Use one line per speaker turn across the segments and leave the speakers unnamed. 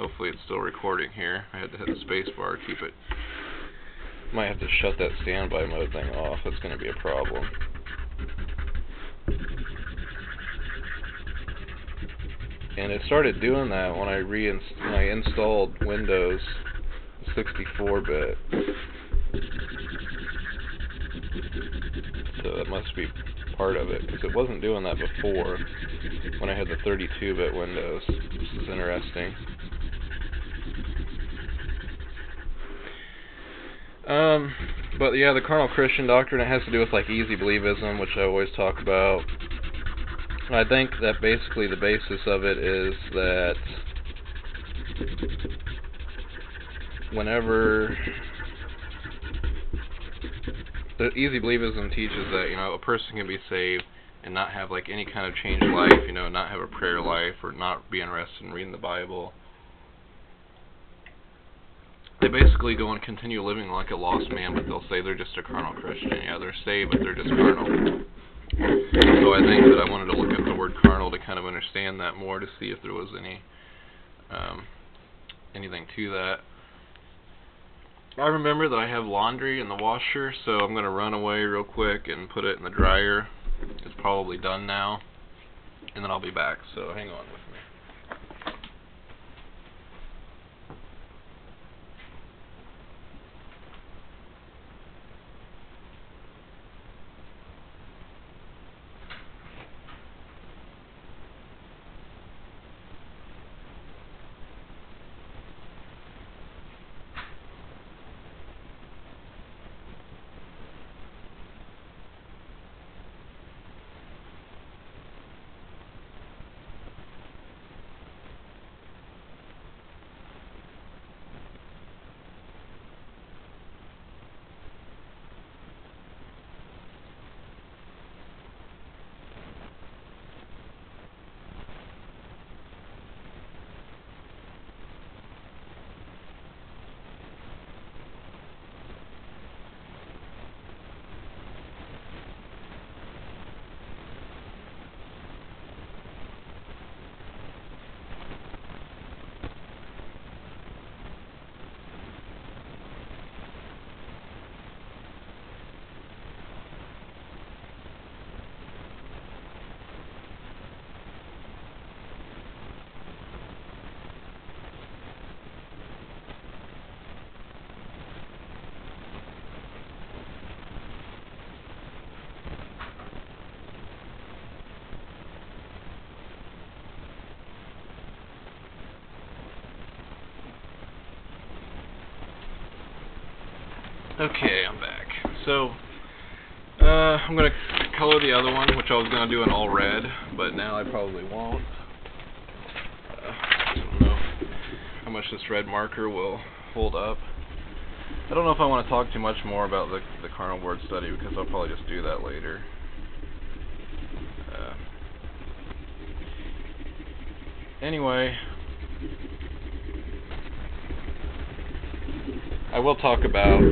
Hopefully it's still recording here. I had to hit the space bar to keep it. Might have to shut that standby mode thing off. That's going to be a problem. And it started doing that when I reinst when I installed Windows 64-bit. So that must be part of it because it wasn't doing that before when I had the 32-bit Windows. This is interesting. Um, but yeah, the carnal Christian doctrine it has to do with like easy believism, which I always talk about. I think that basically the basis of it is that whenever the easy believism teaches that you know a person can be saved and not have like any kind of changed life, you know, not have a prayer life or not be interested in reading the Bible. They basically go and continue living like a lost man, but they'll say they're just a carnal Christian. Yeah, they're saved, but they're just carnal. So I think that I wanted to look at the word carnal to kind of understand that more to see if there was any um, anything to that. I remember that I have laundry in the washer, so I'm going to run away real quick and put it in the dryer. It's probably done now, and then I'll be back, so hang on with me. Okay, I'm back. So, uh, I'm going to color the other one, which I was going to do in all red, but now I probably won't. Uh, I don't know how much this red marker will hold up. I don't know if I want to talk too much more about the, the carnal word study, because I'll probably just do that later. Uh, anyway, I will talk about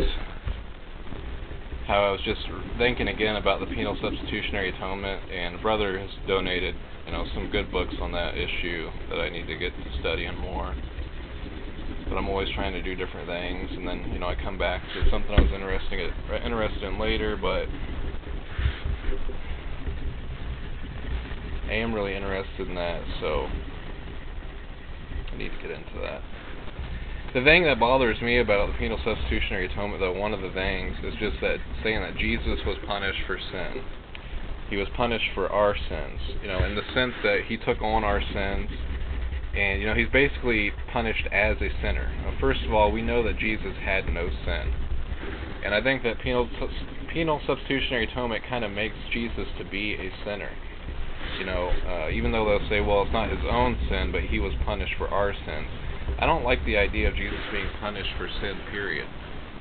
how I was just thinking again about the penal substitutionary atonement, and brother has donated, you know, some good books on that issue that I need to get to studying more. But I'm always trying to do different things, and then you know I come back to something I was interested in, interested in later, but I am really interested in that, so I need to get into that. The thing that bothers me about the penal substitutionary atonement, though, one of the things is just that saying that Jesus was punished for sin. He was punished for our sins, you know, in the sense that he took on our sins, and you know he's basically punished as a sinner. Now, first of all, we know that Jesus had no sin, and I think that penal penal substitutionary atonement kind of makes Jesus to be a sinner. You know, uh, even though they'll say, well, it's not his own sin, but he was punished for our sins I don't like the idea of Jesus being punished for sin, period.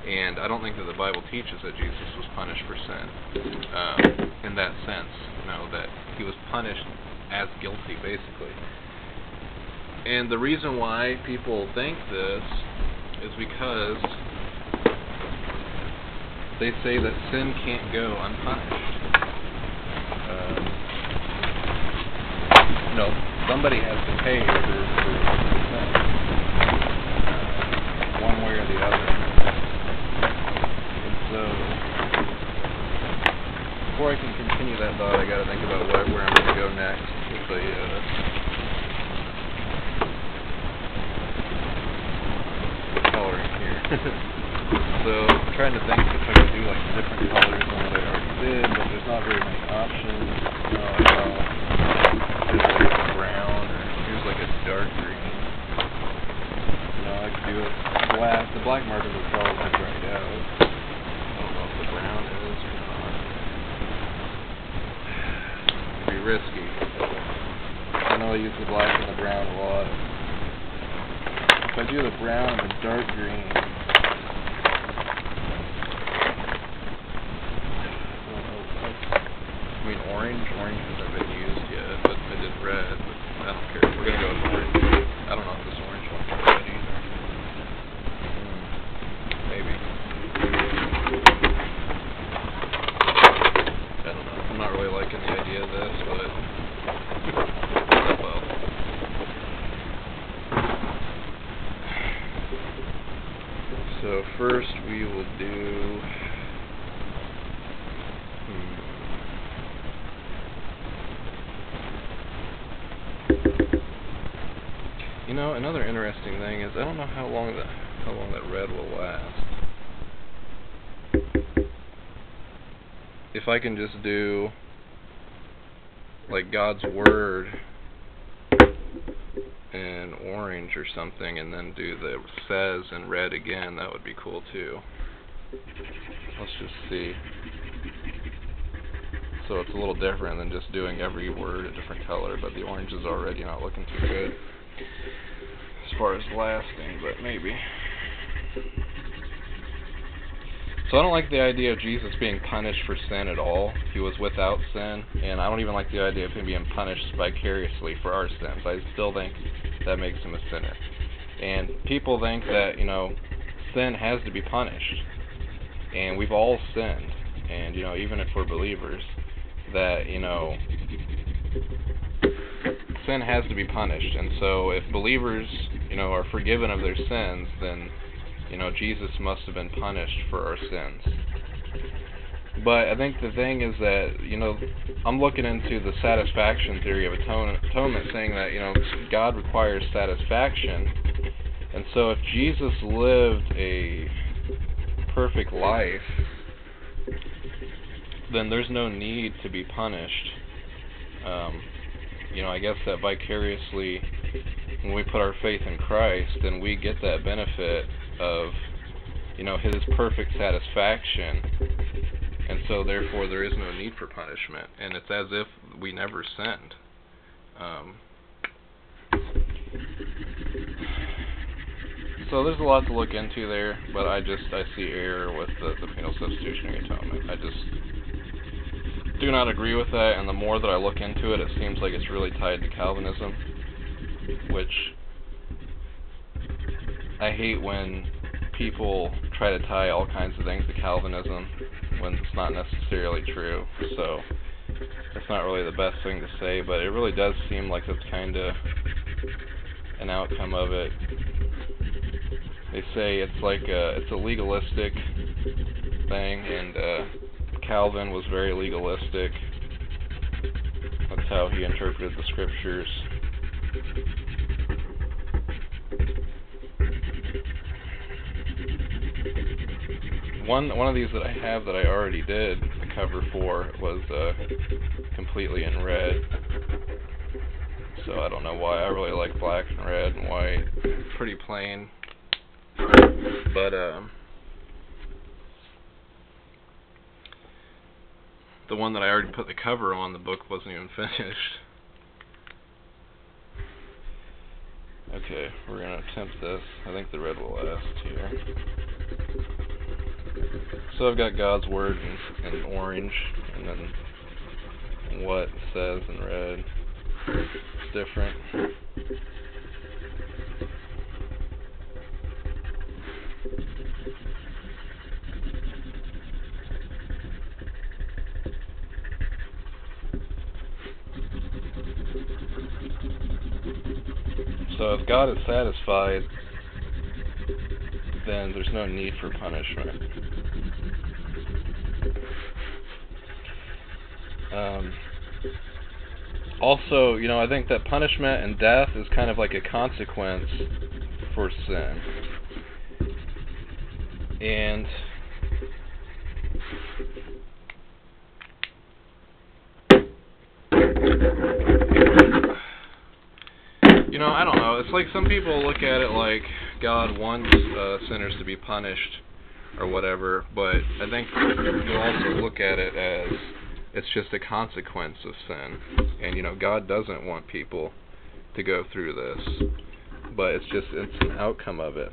And I don't think that the Bible teaches that Jesus was punished for sin um, in that sense. You know, that he was punished as guilty, basically. And the reason why people think this is because they say that sin can't go unpunished. Uh, know, somebody has to pay for, for one way or the other. And so, before I can continue that thought, I got to think about what, where I'm going to go next with the. Uh, here. so I'm trying to think if I could do like different colors than what I already did, but there's not very many options. Uh, here's like a brown, or here's like a dark green. No, I could do it black. The black marker would probably dried out. I don't know if the brown is or not. It'd be risky. I know I use the black and the brown a lot. If I do the brown and the dark green, I mean orange, orange is a used yet, but I did red, but I don't care. We're gonna go with orange. I don't know if this orange one's red either. Hmm, maybe. I don't know. I'm not really liking the idea of this, but oh well. So first we will do hmm. You know, another interesting thing is I don't know how long that how long that red will last. If I can just do like God's word in orange or something and then do the says in red again, that would be cool too. Let's just see. So it's a little different than just doing every word a different color, but the orange is already not looking too good as far as lasting, but maybe. So I don't like the idea of Jesus being punished for sin at all. He was without sin, and I don't even like the idea of him being punished vicariously for our sins. I still think that makes him a sinner. And people think that, you know, sin has to be punished. And we've all sinned. And, you know, even if we're believers, that, you know, sin has to be punished. And so if believers, you know, are forgiven of their sins, then you know, Jesus must have been punished for our sins. But I think the thing is that, you know, I'm looking into the satisfaction theory of atonement, saying that, you know, God requires satisfaction. And so if Jesus lived a perfect life, then there's no need to be punished. Um, you know, I guess that vicariously, when we put our faith in Christ, then we get that benefit of you know his perfect satisfaction. And so therefore there is no need for punishment. And it's as if we never sinned. Um, so there's a lot to look into there but I just I see error with the, the penal substitutionary atonement. I just do not agree with that. And the more that I look into it it seems like it's really tied to Calvinism which I hate when people try to tie all kinds of things to Calvinism when it's not necessarily true. So that's not really the best thing to say, but it really does seem like that's kind of an outcome of it. They say it's like a it's a legalistic thing, and uh, Calvin was very legalistic. That's how he interpreted the scriptures. One one of these that I have that I already did the cover for was uh, completely in red. So I don't know why. I really like black and red and white. Pretty plain. But um the one that I already put the cover on, the book wasn't even finished. Okay, we're gonna attempt this. I think the red will last here. So I've got God's Word in, in orange, and then what it says in red. It's different. So if God is satisfied, then there's no need for punishment. Um, also, you know, I think that punishment and death is kind of like a consequence for sin. And you know, I don't know. It's like some people look at it like God wants uh, sinners to be punished or whatever, but I think you also look at it as it's just a consequence of sin. And you know, God doesn't want people to go through this, but it's just it's an outcome of it.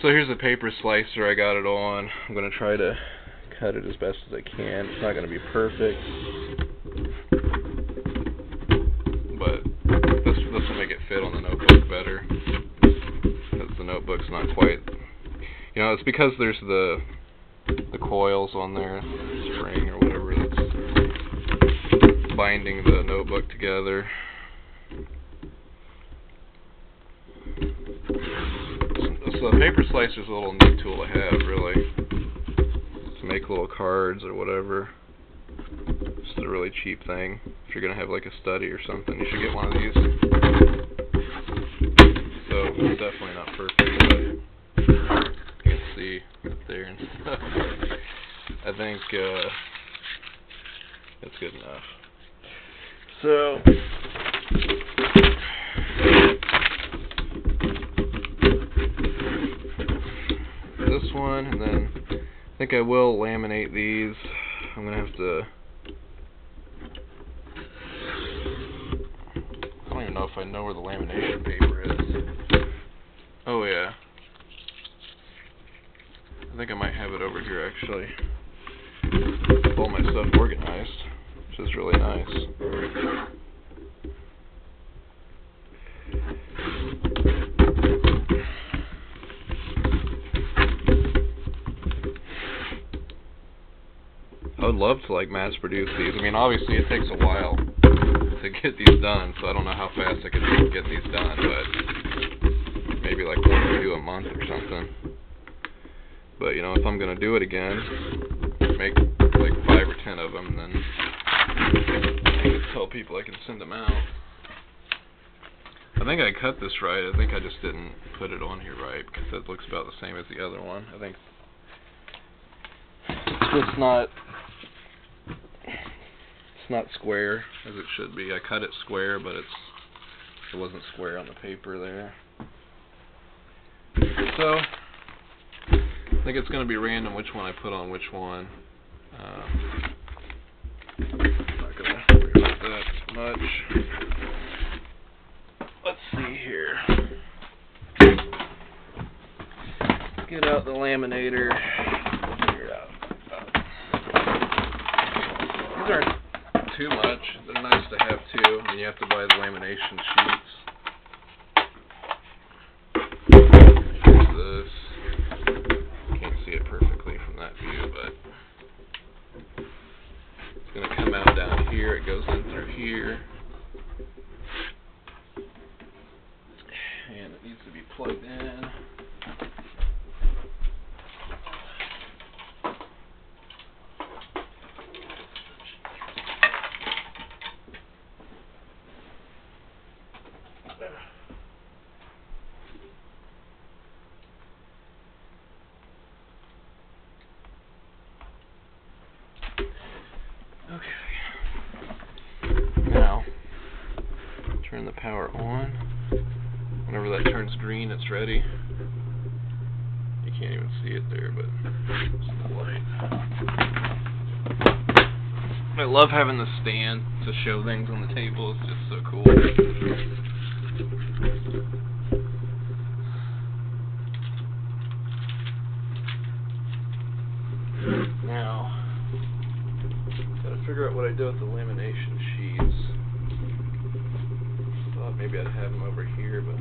So here's a paper slicer I got it on. I'm going to try to cut it as best as I can. It's not going to be perfect. But this this will make it fit on the notebook better. Because the notebook's not quite you know, it's because there's the the coils on there, spring or whatever that's binding the notebook together. So the paper slicer is a little neat tool to have, really, to make little cards or whatever. Just a really cheap thing. If you're gonna have like a study or something, you should get one of these. So definitely not perfect, but you can see there and. I think uh, that's good enough. So this one, and then I think I will laminate these. I'm gonna have to. I don't even know if I know where the lamination paper is. Oh yeah. I think I might have it over here actually. All my stuff organized, which is really nice. I would love to like mass produce these. I mean, obviously it takes a while to get these done, so I don't know how fast I could get these done, but maybe like one or two a month or something. But you know, if I'm gonna do it again, make like five or ten of them, then I can tell people I can send them out. I think I cut this right. I think I just didn't put it on here right because it looks about the same as the other one. I think it's just not it's not square as it should be. I cut it square, but it's it wasn't square on the paper there. So think it's going to be random which one I put on which one. Um, not going to worry about that much. Let's see here. Get out the laminator. Figure out. These aren't too much. They're nice to have too. And you have to buy the lamination sheets. Here's this. Can't see it perfectly from that view, but it's gonna come out down here. It goes in through here. And it needs to be plugged in. Okay. Now, turn the power on. Whenever that turns green, it's ready. You can't even see it there, but it's the light. I love having the stand to show things on the table. It's just so cool. Now, gotta figure out what I do with the lamination sheets. Maybe I'd have them over here, but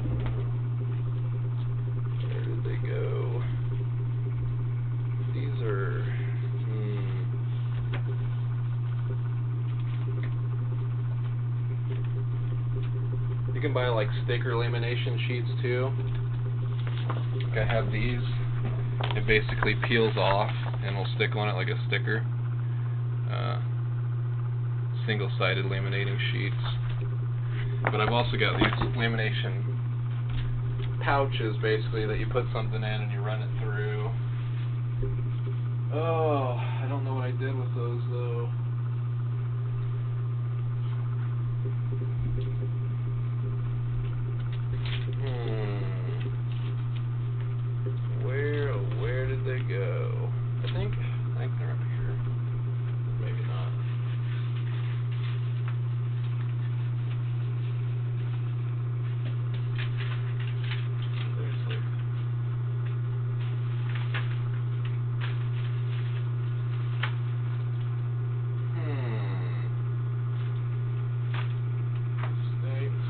where did they go? These are. Hmm. You can buy like sticker lamination sheets too. Like I have these. It basically peels off and will stick on it like a sticker. Uh, single-sided laminating sheets. But I've also got these lamination pouches basically that you put something in and you run it through. Oh, I don't know what I did with those though. Hmm. Where, oh, where did they go? I think, I think they're up here. Maybe not. Seriously. Hmm. Snakes.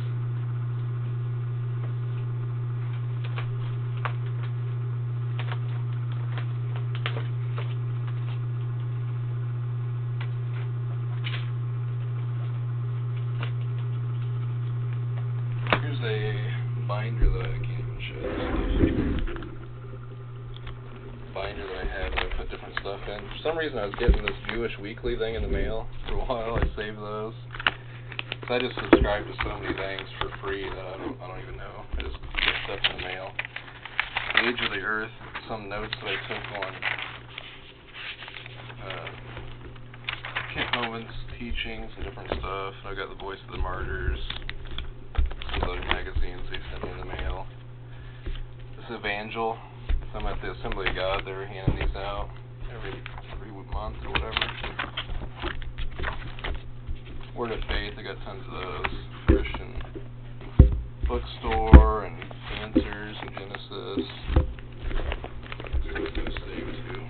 Here's a binder that I can't even show this. Binder that I have that I put different stuff in. For some reason, I was getting this Jewish Weekly thing in the mail for a while. I saved those. I just subscribe to so many things for free that I don't, I don't even know. I just get stuff in the mail. Age of the Earth, some notes that I took on uh, Kent Hovind's teachings and different stuff. I got the Voice of the Martyrs some other magazines they sent me in the mail. This Evangel. I'm at the Assembly of God. They were handing these out every month or whatever. Word of Faith. I got tons of those. Christian bookstore and Answers in Genesis. Those go saved too.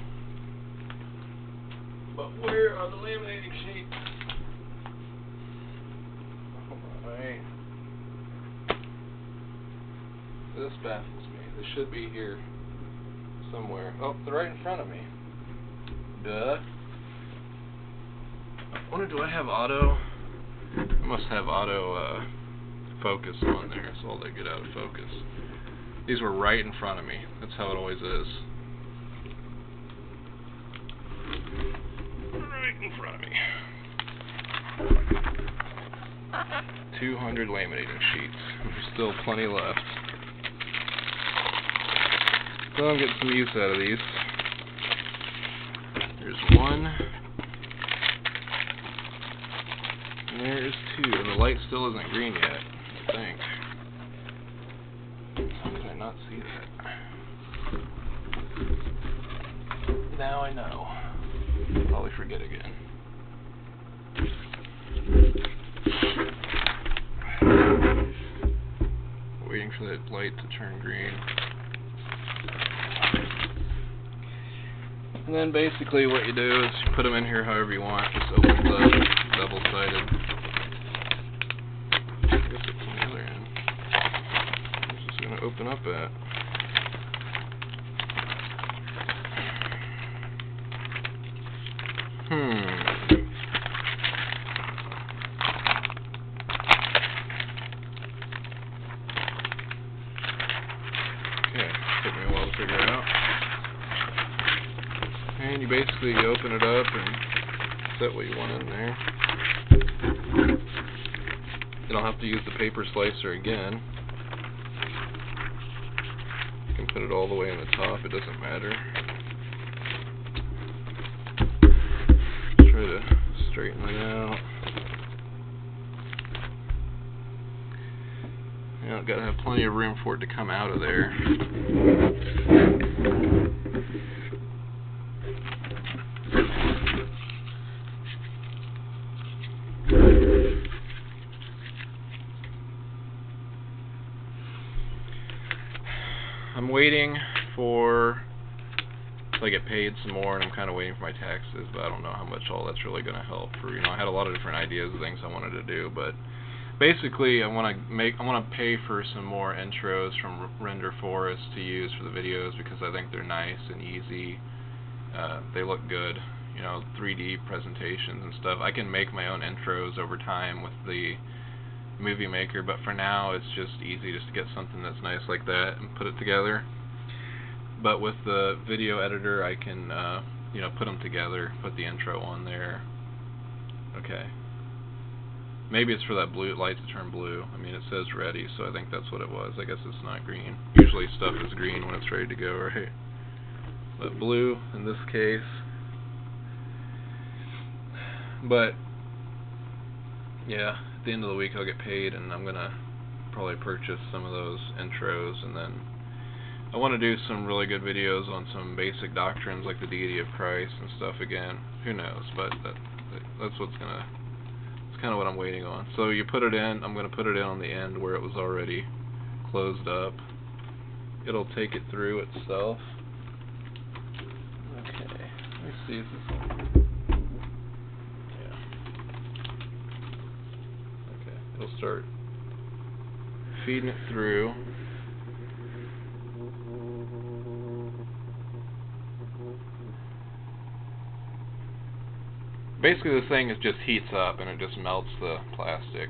But where are the laminating sheets? Alright. This baffles me. They should be here somewhere. Oh, they're right in front of me. Duh. I wonder, do I have auto? I must have auto uh, focus on there, so I'll get out of focus. These were right in front of me. That's how it always is. Right in front of me. 200 laminating sheets. There's still plenty left. So I'm getting some use out of these. There's one. And there's two. And the light still isn't green yet, I think. How can I not see that? Now I know. Probably forget again. Waiting for that light to turn green. And then basically what you do is you put them in here however you want. Just opens up, double sided. I guess it's on the other end. Just gonna open up at. Hmm. Okay, took me a while to figure it out. And you open it up and set what you want in there. You don't have to use the paper slicer again. You can put it all the way in the top, it doesn't matter. Try to straighten it out. You know, gotta have plenty of room for it to come out of there. I'm waiting for till I get paid some more, and I'm kind of waiting for my taxes, but I don't know how much all that's really going to help. For you know, I had a lot of different ideas of things I wanted to do, but basically, I want to make I want to pay for some more intros from Renderforest to use for the videos because I think they're nice and easy. Uh, they look good, you know, 3D presentations and stuff. I can make my own intros over time with the movie maker, but for now it's just easy just to get something that's nice like that and put it together. But with the video editor, I can, uh, you know, put them together, put the intro on there. Okay. Maybe it's for that blue light to turn blue. I mean, it says ready, so I think that's what it was. I guess it's not green. Usually stuff is green when it's ready to go, right? But blue in this case. But yeah, at the end of the week I'll get paid, and I'm gonna probably purchase some of those intros, and then I want to do some really good videos on some basic doctrines like the deity of Christ and stuff again. Who knows? But that, that's what's gonna. It's kind of what I'm waiting on. So you put it in. I'm gonna put it in on the end where it was already closed up. It'll take it through itself. Okay. Let me see if this. Okay. It'll start feeding it through. Basically, this thing is just heats up and it just melts the plastic.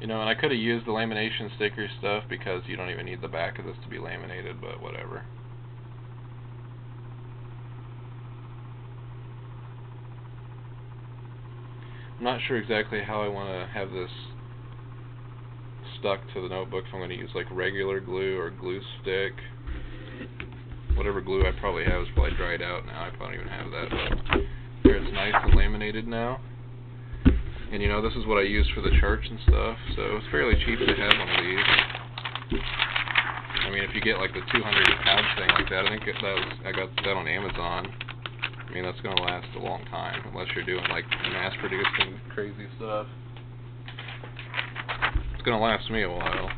You know, and I could have used the lamination sticker stuff because you don't even need the back of this to be laminated, but whatever. I'm not sure exactly how I want to have this stuck to the notebook. If I'm going to use like regular glue or glue stick. Whatever glue I probably have is probably dried out now. I probably don't even have that. But here it's nice and laminated now. And you know, this is what I use for the church and stuff, so it's fairly cheap to have one of these. I mean, if you get like the 200 pound thing like that, I think that was I got that on Amazon. I mean, that's gonna last a long time, unless you're doing like mass producing crazy stuff. It's gonna last me a while,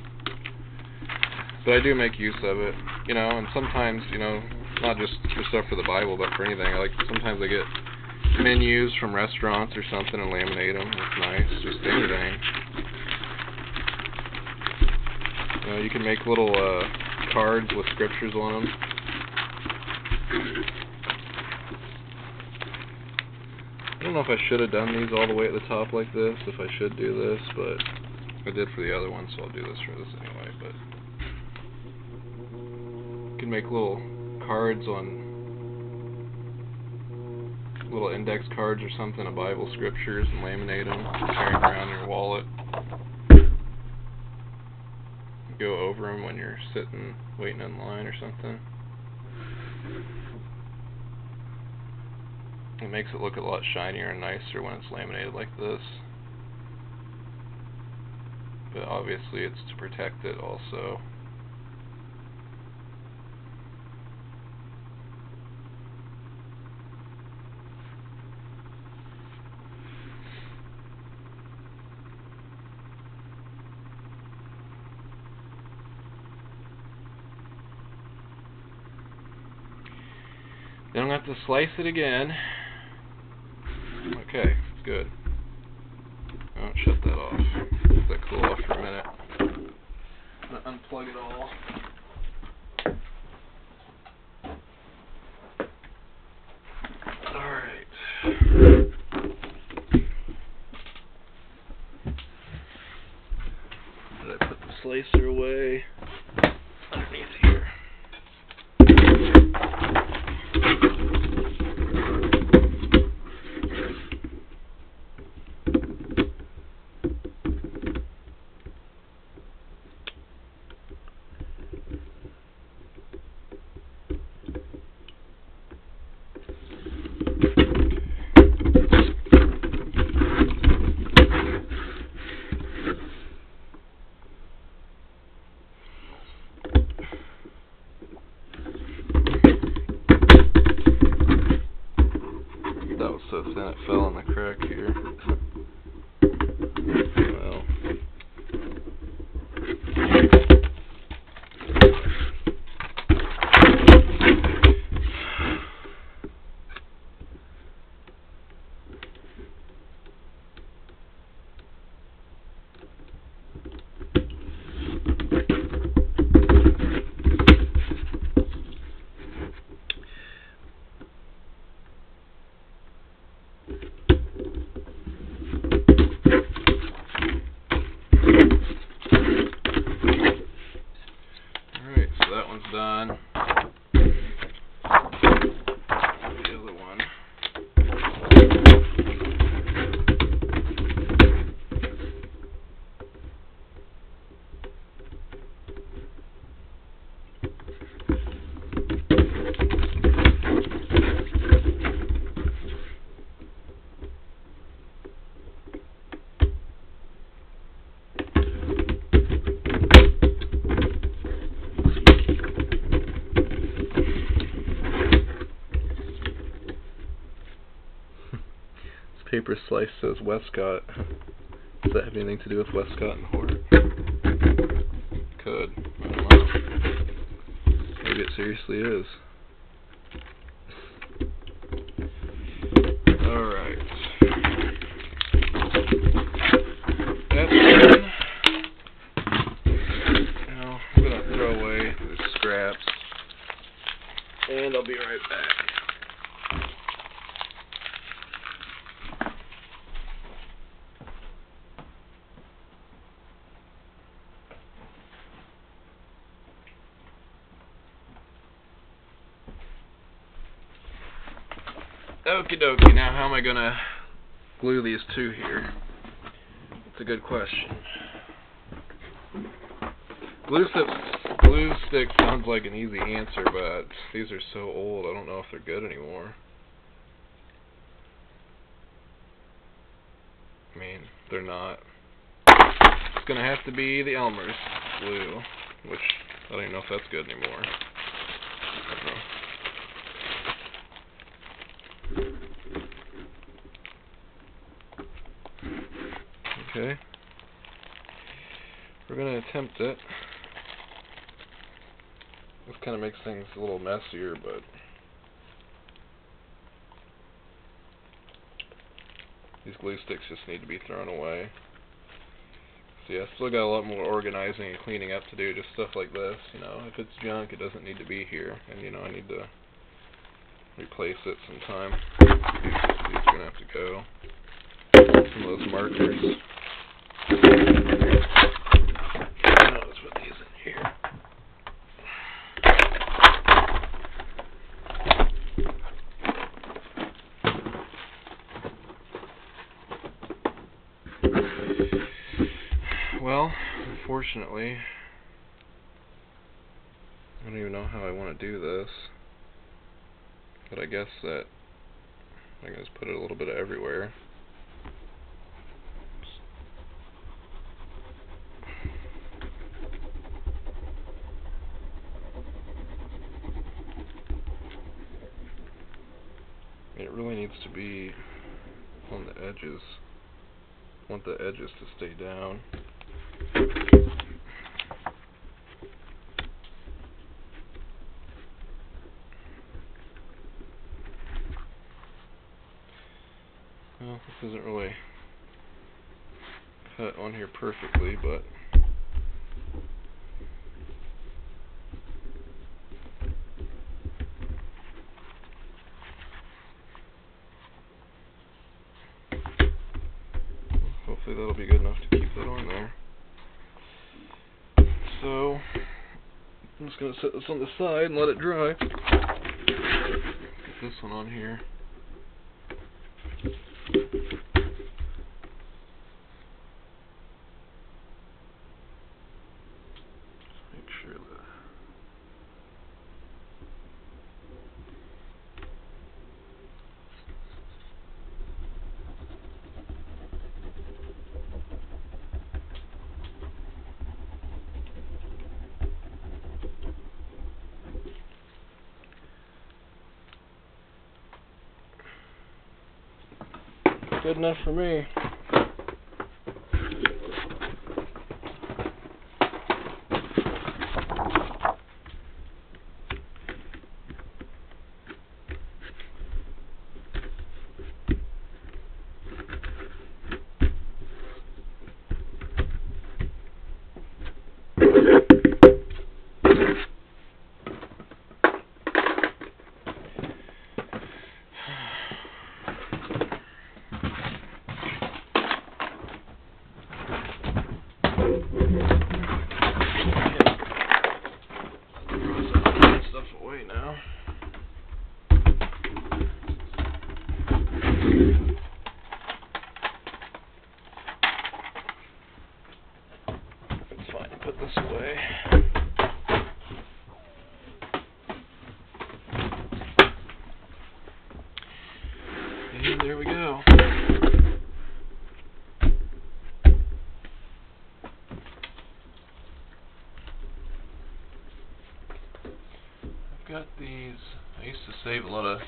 but I do make use of it, you know. And sometimes, you know, not just for stuff for the Bible, but for anything. Like sometimes I get menus from restaurants or something and laminate them. It's nice, just anything. You know, you can make little uh, cards with scriptures on them. I don't know if I should have done these all the way at the top like this, if I should do this, but I did for the other one, so I'll do this for this anyway. But you can make little cards on little index cards or something of Bible scriptures and laminate them, carry them around your wallet. Go over them when you're sitting waiting in line or something. It makes it look a lot shinier and nicer when it's laminated like this. But obviously it's to protect it also. Then I'm going to have to slice it again. Okay, good. Unplug it all. Alright. Did I put the slicer away? Underneath here. Paper Slice says Westcott. Does that have anything to do with Westcott and Hort? Could. Maybe it seriously is. Alright. That's done. Now, I'm gonna throw away the scraps. And I'll be right back. Okie dokie, now how am I gonna glue these two here? It's a good question. Glue stick, glue stick sounds like an easy answer, but these are so old, I don't know if they're good anymore. I mean, they're not. It's gonna have to be the Elmer's glue, which I don't even know if that's good anymore. I don't know. Okay. We're gonna attempt it. This kind of makes things a little messier, but these glue sticks just need to be thrown away. So yeah, still got a lot more organizing and cleaning up to do, just stuff like this, you know. If it's junk, it doesn't need to be here, and you know, I need to replace it sometime. These, are gonna have to go. Some of those markers. Now let's put these in here. Well, unfortunately, I don't even know how I want to do this. But I guess that I can just put it a little bit everywhere. It really needs to be on the edges. I want the edges to stay down. Well, this isn't really cut on here perfectly, but hopefully that'll be good enough to keep that on there. So, I'm just going to set this on the side and let it dry. Get this one on here. Just make sure that good enough for me. Throw some of that stuff away now. It's fine to put this away. And there we go. I've got these. I used to save a lot of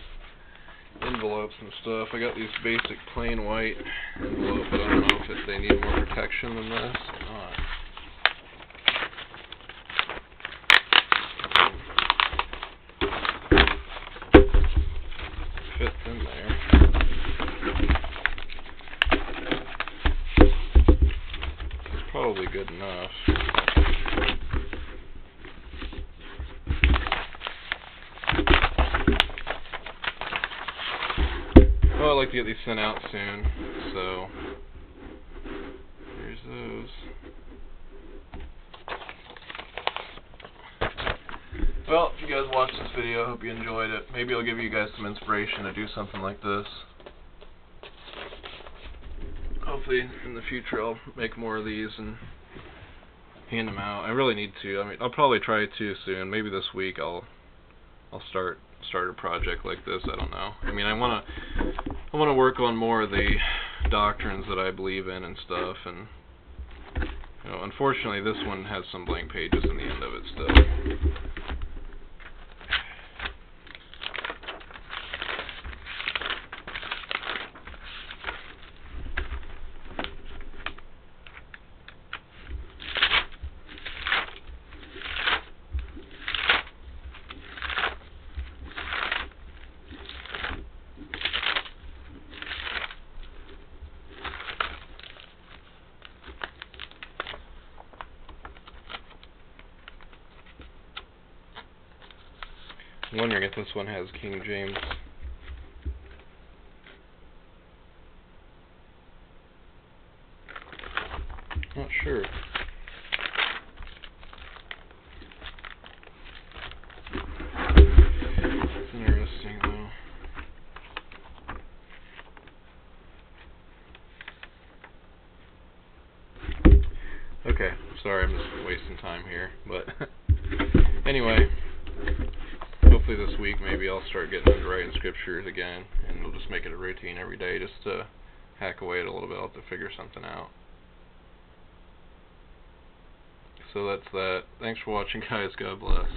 envelopes and stuff. I got these basic plain white envelopes, but I don't know if they need more protection than this or not. Fits in there. Probably good enough. Well, I'd like to get these sent out soon, so here's those. Well, if you guys watched this video, I hope you enjoyed it. Maybe I'll give you guys some inspiration to do something like this. Hopefully, in the future, I'll make more of these and hand them out. I really need to. I mean, I'll probably try to soon. Maybe this week I'll I'll start start a project like this. I don't know. I mean, I want to I want to work on more of the doctrines that I believe in and stuff. And you know, unfortunately, this one has some blank pages in the end of it still. Wondering if this one has King James. Not sure. It's interesting though. Okay, sorry, I'm just wasting time here, but anyway hopefully this week maybe I'll start getting into writing scriptures again, and we'll just make it a routine every day just to hack away at a little bit. I'll have to figure something out. So that's that. Thanks for watching, guys. God bless.